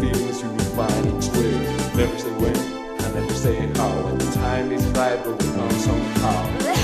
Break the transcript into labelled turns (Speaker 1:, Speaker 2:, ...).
Speaker 1: feelings, you will find each way. Never say when, I never say how. When the time is right, but we come somehow.